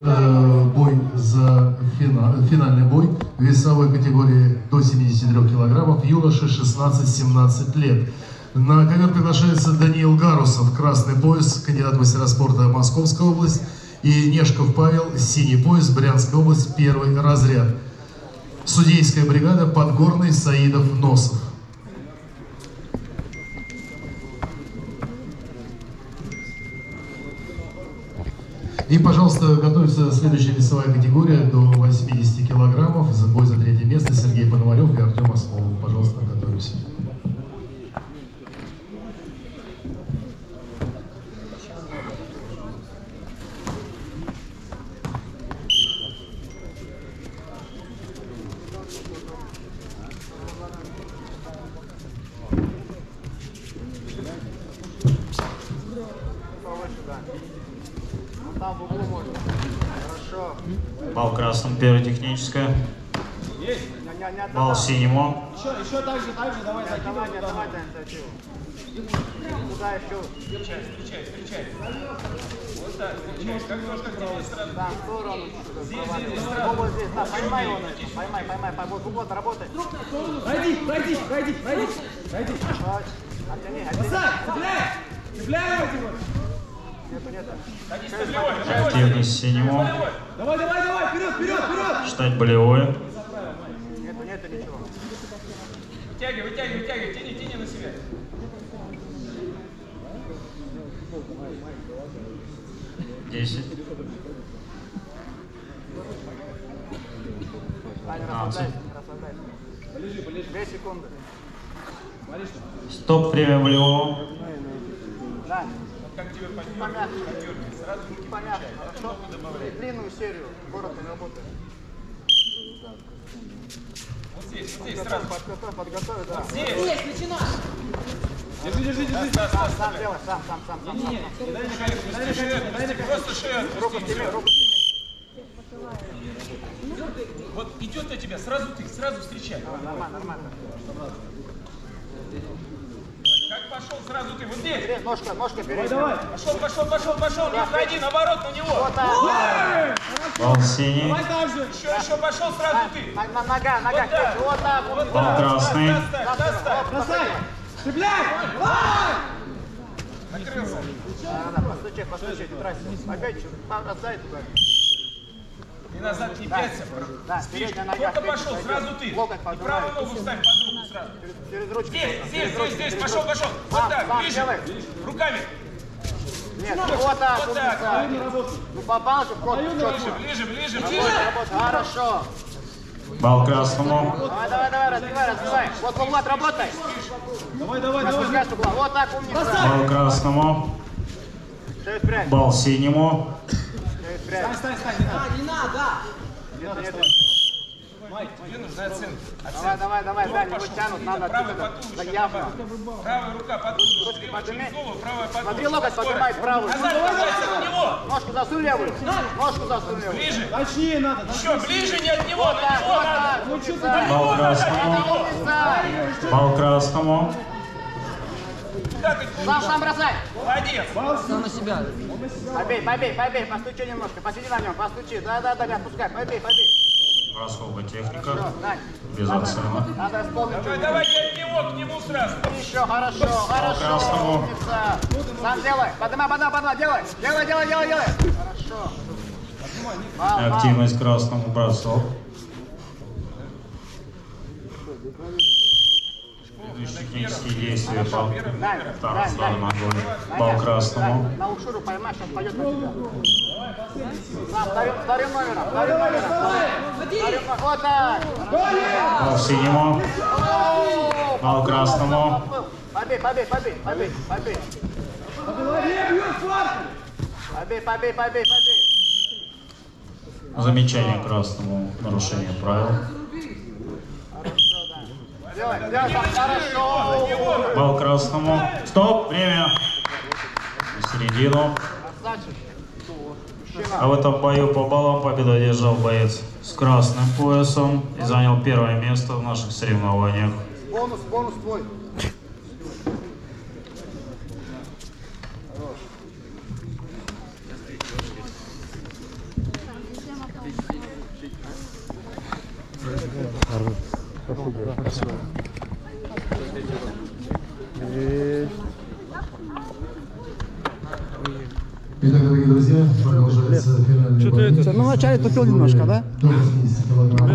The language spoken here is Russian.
Э, бой за финал, финальный бой весовой категории до 73 килограммов юноши 16-17 лет. На ковер приглашается Даниил Гарусов, красный пояс, кандидат мастера спорта Московская область, и Нешков Павел, синий пояс, Брянская область, первый разряд. Судейская бригада Подгорный Саидов Носов. И, пожалуйста, готовится следующая весовая категория до 80 килограммов. За бой за третье место Сергей Пономарев и Артем Осмолов. Пожалуйста, готовимся. Бал красным не, не Бал синему. Еще, еще так же, так же, давай закидывай на инициативу. Туда еще. Встречай, встречай, встречай. Вот так, встречай. Как ножка делай сразу. Да, в сторону. Здесь, здесь. Вот здесь, да, поймай его. Поймай, поймай, поймай. Вот, работай. Пройди, пройди, пройди, пройди, пройди. Оттяни, оттяни. Цепляй, цепляй его, Тимур. Активность синему. Болевой. Давай, давай, давай, вперед, вперед, вперед. Считать болевое. Нету, нету ничего. Вытягивай, вытягивай, вытягивай. Тяни, тяни на себя. Десять. Пятнадцать. Две секунды. Стоп, время болевого. Да. Как тебе поднять? Помягче. Сразу руки Помягче, включай. хорошо? Длинную серию. Коротко не работает. Вот здесь, вот здесь, сразу. подготовь, подготовь, да. Здесь. Держи, держи, держи. Да, да, Сам делай, сам, сам, сам, сам. сам. Отпусти шею, отпусти. Просто шею Руку отпусти. сними, всё. руку сними. Вот идет на тебя, сразу ты, сразу встречай. Нормально, нормально. Пошел, сразу ты. Вот здесь. Вперед, ножка, ножка вперед. Давай, Пошел, пошел, пошел, пошел. Не уходи, наоборот, на него. Вот так. Бал синий. давай так же. Еще, еще пошел, сразу ты. На- на- Нога, нога, Вот так. Вот так. так. красный. Бросай, цепляй. Давай. Накрылся. Да, постучи, постучи, не трассе. Опять отдай туда. И назад не пяться. Да, Спишь. передняя нога. Только пошел, сразу ты. И правую ногу вставь под руку сразу. Через, ручку. Здесь, здесь, здесь, здесь. Пошел, пошел. Вот так, ближе. Руками. Нет, вот так, Вот так. Ну попал же в код Ближе, ближе, ближе, Работай, работай. Хорошо. Бал красному. Давай, давай, давай, разбивай, разбивай. Вот в угла отработай. Давай, давай, давай. Вот так, умница. Бал красному. Бал синему. Спрячь. Стань, стань, не надо. Нету, нету. Майк, тебе нужна оценка. Давай, давай, давай, да, не вытянут, надо под Да явно. Правая рука под туловище. Лево подними. через голову, правая под Смотри, локоть поднимай правую. Назад держайся на него. Ножку засунь левую. Ножку засунь левую. Ближе. Точнее надо. Еще ближе, не от него, Вот на него надо. так. Умница. Бал красному. Бал красному. Ты? Сам, сам бросай. Молодец. Побей, побей, побей, постучи немножко, посиди на нем, постучи. Да, да, да, не отпускай, побей, побей. Все, техника. Дань. Без оценок. Надо исполнить Давай, давай, не от него, к нему сразу. Еще, хорошо, хорошо, красному. умница. Сам делай, поднимай, поднимай, поднимай, делай. Делай, делай, делай, делай. Хорошо. Активность красному бросок. Технические действия по огонь. Дань, Бал Дань, красному. На ушуру поймай, сейчас пойдет на тебя. Вторым, номером, вторым номером. Вот так. Бал синему. О, Бал красному. Побей, побей, побей, побей, побей. По голове фарт. Побей, побей, побей, побей. Замечание красному. Нарушение правил. Бал красному. Стоп, время. На середину. А в этом бою по баллам победу одержал боец с красным поясом и занял первое место в наших соревнованиях. Бонус, бонус твой. Итак, дорогие друзья, продолжается финальный. Ну, вначале тупил немножко, да? До 80 килограмм.